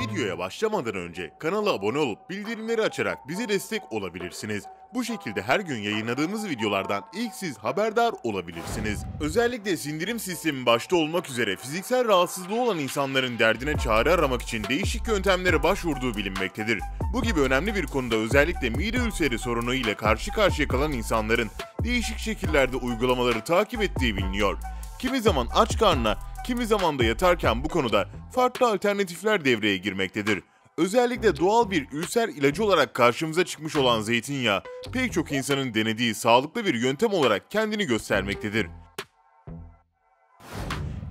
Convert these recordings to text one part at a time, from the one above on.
Videoya başlamadan önce kanala abone olup bildirimleri açarak bize destek olabilirsiniz. Bu şekilde her gün yayınladığımız videolardan ilk siz haberdar olabilirsiniz. Özellikle sindirim sistemi başta olmak üzere fiziksel rahatsızlığı olan insanların derdine çare aramak için değişik yöntemlere başvurduğu bilinmektedir. Bu gibi önemli bir konuda özellikle mide ülseri sorunu ile karşı karşıya kalan insanların değişik şekillerde uygulamaları takip ettiği biliniyor. Kimi zaman aç karnına, kimi zaman da yatarken bu konuda farklı alternatifler devreye girmektedir. Özellikle doğal bir ülser ilacı olarak karşımıza çıkmış olan zeytinyağı pek çok insanın denediği sağlıklı bir yöntem olarak kendini göstermektedir.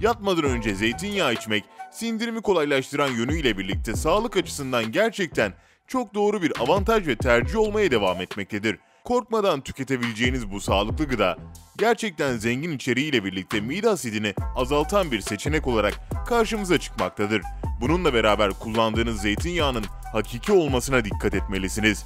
Yatmadan önce zeytinyağı içmek, sindirimi kolaylaştıran yönüyle birlikte sağlık açısından gerçekten çok doğru bir avantaj ve tercih olmaya devam etmektedir. Korkmadan tüketebileceğiniz bu sağlıklı gıda, gerçekten zengin içeriğiyle birlikte mide asidini azaltan bir seçenek olarak karşımıza çıkmaktadır. Bununla beraber kullandığınız zeytinyağının hakiki olmasına dikkat etmelisiniz.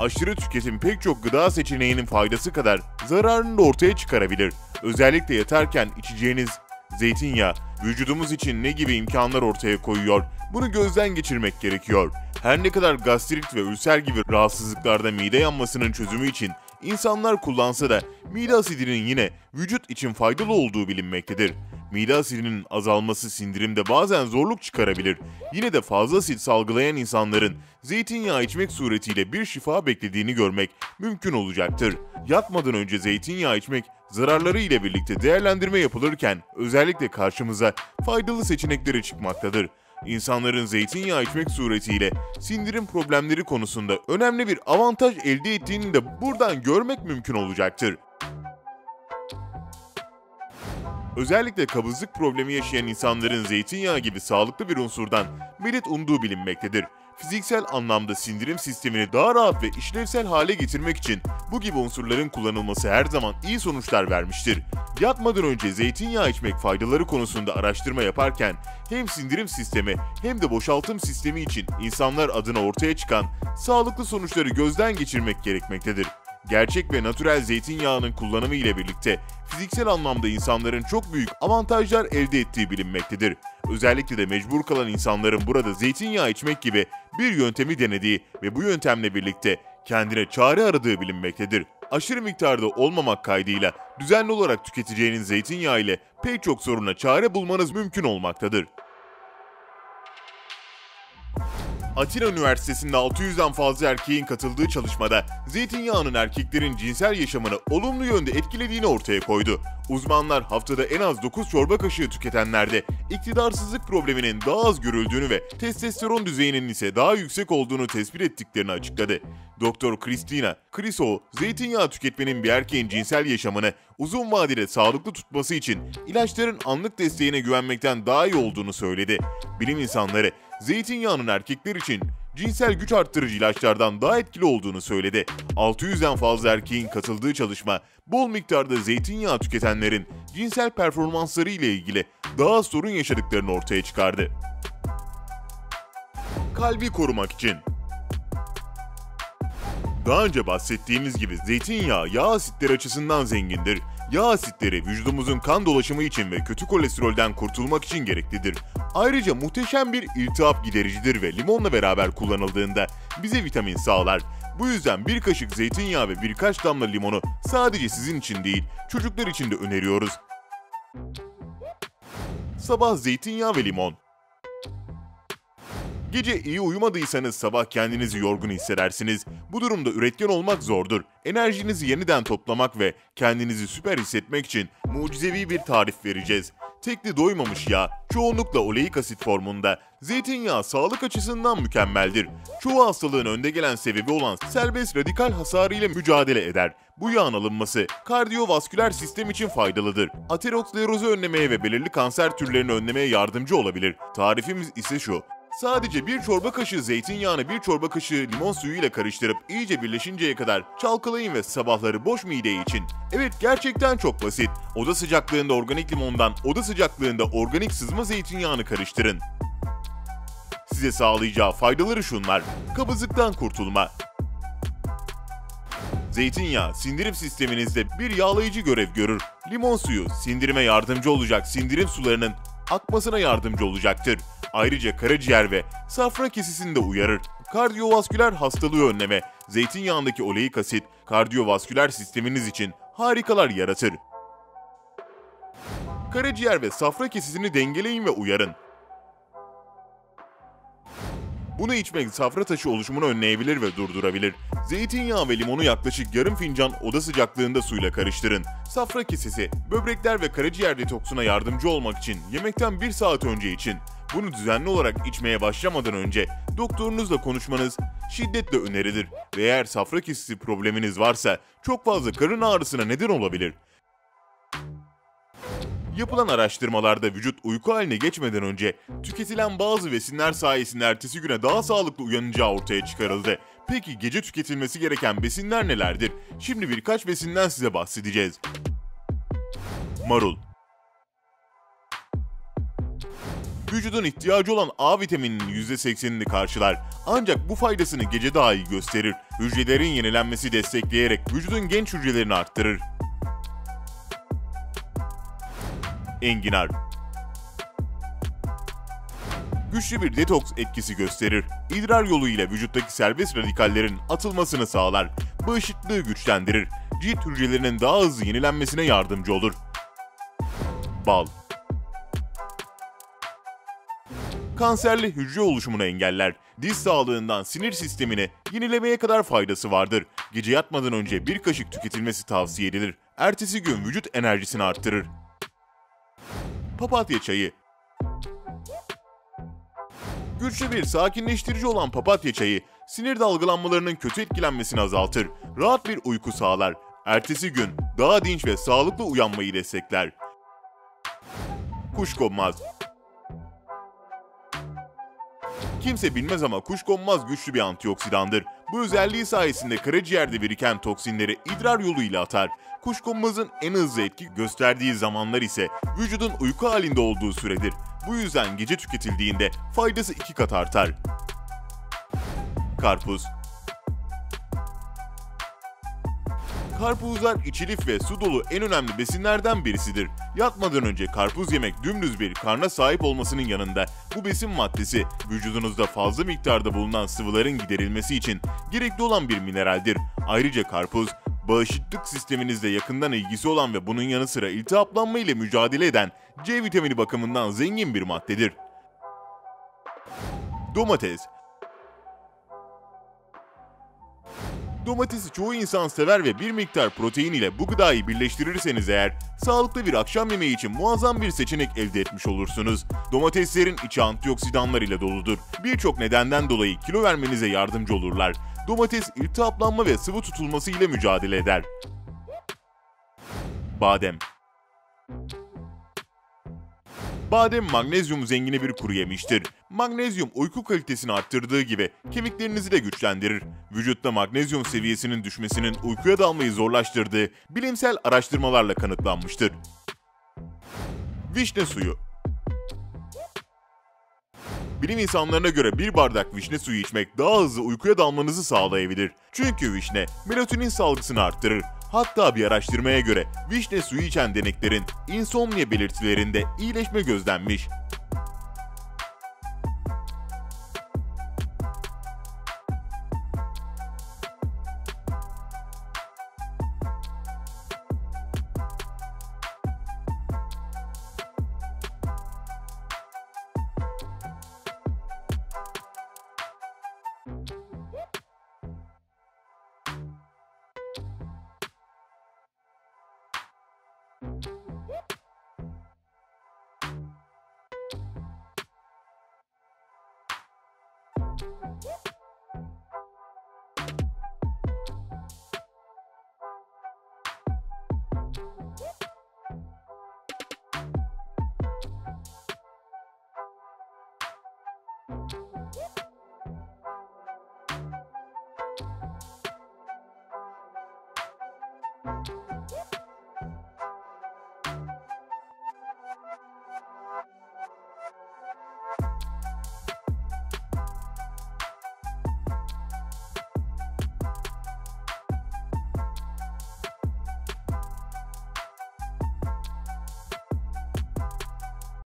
Aşırı tüketim pek çok gıda seçeneğinin faydası kadar zararını da ortaya çıkarabilir. Özellikle yatarken içeceğiniz zeytinyağı vücudumuz için ne gibi imkanlar ortaya koyuyor bunu gözden geçirmek gerekiyor. Her ne kadar gastrit ve ülser gibi rahatsızlıklarda mide yanmasının çözümü için insanlar kullansa da mide asidinin yine vücut için faydalı olduğu bilinmektedir. Mide asidinin azalması sindirimde bazen zorluk çıkarabilir. Yine de fazla asit salgılayan insanların zeytinyağı içmek suretiyle bir şifa beklediğini görmek mümkün olacaktır. Yatmadan önce zeytinyağı içmek zararları ile birlikte değerlendirme yapılırken özellikle karşımıza faydalı seçenekleri çıkmaktadır. İnsanların zeytinyağı içmek suretiyle sindirim problemleri konusunda önemli bir avantaj elde ettiğini de buradan görmek mümkün olacaktır. Özellikle kabızlık problemi yaşayan insanların zeytinyağı gibi sağlıklı bir unsurdan melit umduğu bilinmektedir. Fiziksel anlamda sindirim sistemini daha rahat ve işlevsel hale getirmek için bu gibi unsurların kullanılması her zaman iyi sonuçlar vermiştir. Yatmadan önce zeytinyağı içmek faydaları konusunda araştırma yaparken hem sindirim sistemi hem de boşaltım sistemi için insanlar adına ortaya çıkan sağlıklı sonuçları gözden geçirmek gerekmektedir. Gerçek ve natürel zeytinyağının kullanımı ile birlikte fiziksel anlamda insanların çok büyük avantajlar elde ettiği bilinmektedir. Özellikle de mecbur kalan insanların burada zeytinyağı içmek gibi bir yöntemi denediği ve bu yöntemle birlikte kendine çare aradığı bilinmektedir. Aşırı miktarda olmamak kaydıyla düzenli olarak tüketeceğiniz zeytinyağı ile pek çok soruna çare bulmanız mümkün olmaktadır. Atina Üniversitesi'nde 600'den fazla erkeğin katıldığı çalışmada zeytinyağının erkeklerin cinsel yaşamını olumlu yönde etkilediğini ortaya koydu. Uzmanlar haftada en az 9 çorba kaşığı tüketenlerde iktidarsızlık probleminin daha az görüldüğünü ve testosteron düzeyinin ise daha yüksek olduğunu tespit ettiklerini açıkladı. Doktor Christina Kriso, zeytinyağı tüketmenin bir erkeğin cinsel yaşamını uzun vadede sağlıklı tutması için ilaçların anlık desteğine güvenmekten daha iyi olduğunu söyledi. Bilim insanları zeytinyağının erkekler için cinsel güç arttırıcı ilaçlardan daha etkili olduğunu söyledi. 600'den fazla erkeğin katıldığı çalışma, bol miktarda zeytinyağı tüketenlerin cinsel performansları ile ilgili daha sorun yaşadıklarını ortaya çıkardı. Kalbi korumak için daha önce bahsettiğimiz gibi zeytinyağı yağ asitleri açısından zengindir. Yağ asitleri vücudumuzun kan dolaşımı için ve kötü kolesterolden kurtulmak için gereklidir. Ayrıca muhteşem bir iltihap gidericidir ve limonla beraber kullanıldığında bize vitamin sağlar. Bu yüzden bir kaşık zeytinyağı ve birkaç damla limonu sadece sizin için değil, çocuklar için de öneriyoruz. Sabah zeytinyağı ve limon Gece iyi uyumadıysanız sabah kendinizi yorgun hissedersiniz. Bu durumda üretken olmak zordur. Enerjinizi yeniden toplamak ve kendinizi süper hissetmek için mucizevi bir tarif vereceğiz. Tekli doymamış yağ, çoğunlukla oleik asit formunda. Zeytinyağı sağlık açısından mükemmeldir. Çoğu hastalığın önde gelen sebebi olan serbest radikal hasarı ile mücadele eder. Bu yağın alınması kardiyovasküler sistem için faydalıdır. Aterosklerozu önlemeye ve belirli kanser türlerini önlemeye yardımcı olabilir. Tarifimiz ise şu. Sadece bir çorba kaşığı zeytinyağını bir çorba kaşığı limon suyu ile karıştırıp iyice birleşinceye kadar çalkalayın ve sabahları boş mide için. Evet gerçekten çok basit. Oda sıcaklığında organik limondan oda sıcaklığında organik sızma zeytinyağını karıştırın. Size sağlayacağı faydaları şunlar. Kabızlıktan kurtulma. Zeytinyağı sindirim sisteminizde bir yağlayıcı görev görür. Limon suyu sindirime yardımcı olacak sindirim sularının akmasına yardımcı olacaktır. Ayrıca karaciğer ve safra kesisini de uyarır. Kardiyovasküler hastalığı önleme, zeytinyağındaki oleik asit, kardiyovasküler sisteminiz için harikalar yaratır. Karaciğer ve safra kesisini dengeleyin ve uyarın. Bunu içmek safra taşı oluşumunu önleyebilir ve durdurabilir. Zeytinyağı ve limonu yaklaşık yarım fincan oda sıcaklığında suyla karıştırın. Safra kesesi, böbrekler ve karaciğer detoksuna yardımcı olmak için yemekten bir saat önce için. Bunu düzenli olarak içmeye başlamadan önce doktorunuzla konuşmanız şiddetle önerilir ve eğer safra kesesi probleminiz varsa çok fazla karın ağrısına neden olabilir. Yapılan araştırmalarda vücut uyku haline geçmeden önce tüketilen bazı besinler sayesinde ertesi güne daha sağlıklı uyanacağı ortaya çıkarıldı. Peki gece tüketilmesi gereken besinler nelerdir? Şimdi birkaç besinden size bahsedeceğiz. Marul Vücudun ihtiyacı olan A vitamininin %80'ini karşılar. Ancak bu faydasını gece daha iyi gösterir. Hücrelerin yenilenmesi destekleyerek vücudun genç hücrelerini arttırır. Enginar Güçlü bir detoks etkisi gösterir. İdrar yoluyla vücuttaki serbest radikallerin atılmasını sağlar. Bağışıklığı güçlendirir. Cilt hücrelerinin daha hızlı yenilenmesine yardımcı olur. Bal kanserli hücre oluşumunu engeller. Diz sağlığından sinir sistemine yenilemeye kadar faydası vardır. Gece yatmadan önce bir kaşık tüketilmesi tavsiye edilir. Ertesi gün vücut enerjisini arttırır. Papatya çayı Güçlü bir sakinleştirici olan papatya çayı, sinir dalgalanmalarının kötü etkilenmesini azaltır, rahat bir uyku sağlar, ertesi gün daha dinç ve sağlıklı uyanmayı destekler. Kuşkonmaz Kimse bilmez ama kuşkonmaz güçlü bir antioksidandır. Bu özelliği sayesinde karaciğerde biriken toksinleri idrar yoluyla atar. Kuşkonmazın en hızlı etki gösterdiği zamanlar ise vücudun uyku halinde olduğu süredir. Bu yüzden gece tüketildiğinde faydası iki kat artar. Karpuz Karpuzlar içilik ve su dolu en önemli besinlerden birisidir. Yatmadan önce karpuz yemek dümdüz bir karna sahip olmasının yanında bu besin maddesi vücudunuzda fazla miktarda bulunan sıvıların giderilmesi için gerekli olan bir mineraldir. Ayrıca karpuz bağışıklık sisteminizle yakından ilgisi olan ve bunun yanı sıra iltihaplanma ile mücadele eden C vitamini bakımından zengin bir maddedir. Domates Domatesi çoğu insan sever ve bir miktar protein ile bu gıdayı birleştirirseniz eğer sağlıklı bir akşam yemeği için muazzam bir seçenek elde etmiş olursunuz. Domateslerin içi antioksidanlar ile doludur. Birçok nedenden dolayı kilo vermenize yardımcı olurlar. Domates iltihaplanma ve sıvı tutulması ile mücadele eder. Badem Badem magnezyum zengini bir kuru yemiştir. Magnezyum uyku kalitesini arttırdığı gibi kemiklerinizi de güçlendirir. Vücutta magnezyum seviyesinin düşmesinin uykuya dalmayı zorlaştırdığı bilimsel araştırmalarla kanıtlanmıştır. Vişne suyu Bilim insanlarına göre bir bardak vişne suyu içmek daha hızlı uykuya dalmanızı sağlayabilir. Çünkü vişne melatonin salgısını arttırır. Hatta bir araştırmaya göre vişne suyu içen deneklerin insomnia belirtilerinde iyileşme gözlenmiş.